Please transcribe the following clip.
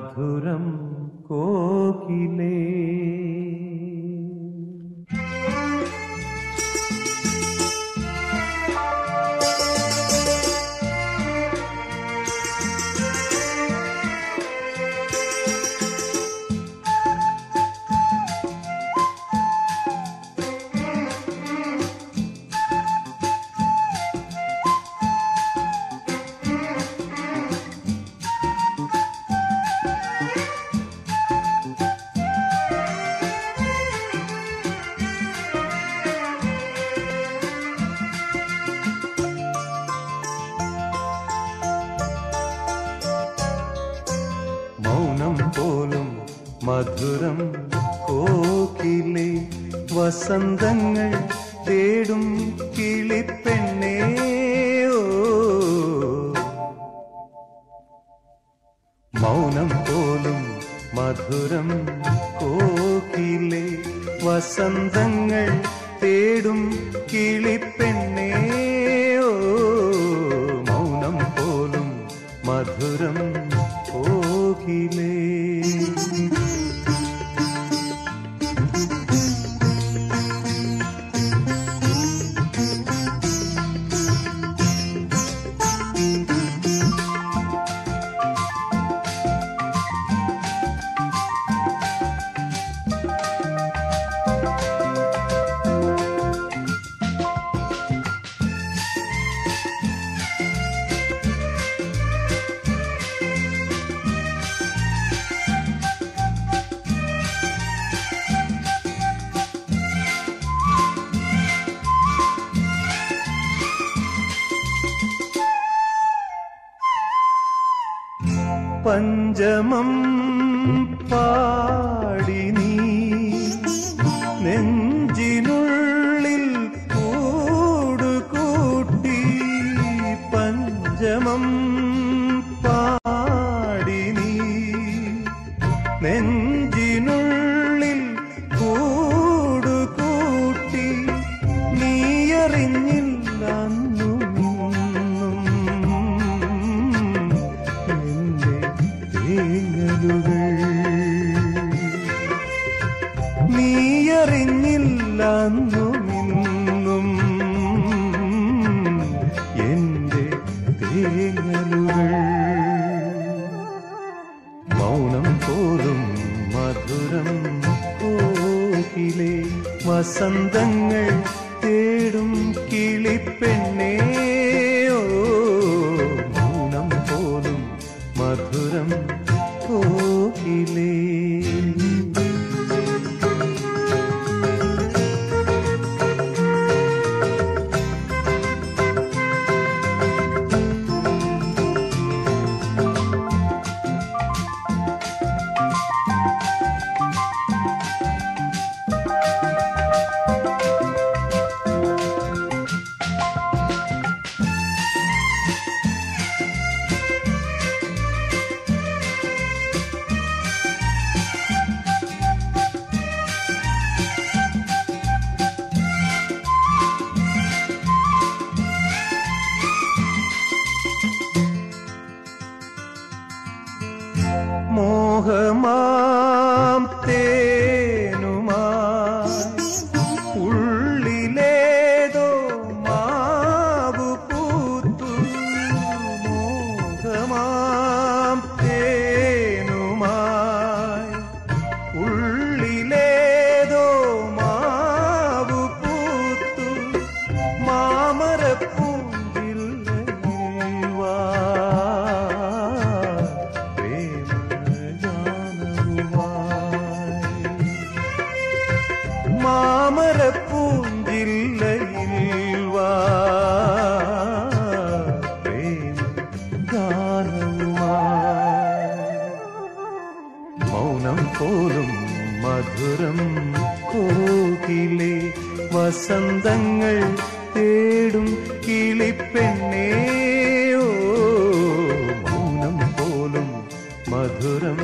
मधुरं कोकिले। മധുരം കോകിലെ വസന്തങ്ങൾ തേടും കിളിപ്പെണ്ണേ. ഓ. മൗനം പോലും മധുരം കോകിലെ വസന്തങ്ങൾ തേടും കിളിപ്പെണ്ണേ. ഓ. മൗനം പോലും മധുരം കോകിലേ போகிலே பஞ்சமம் பா നീയറിഞ്ഞില്ല മൗനം പോലും വസന്തങ്ങൾ തേടും കിളിപ്പെണ്ണേ. மோகமா പൂകിലെ വസന്തങ്ങൾ തേടും കിളിപ്പെണ്ണേ. ഓ മൗനം പോലും മധുരം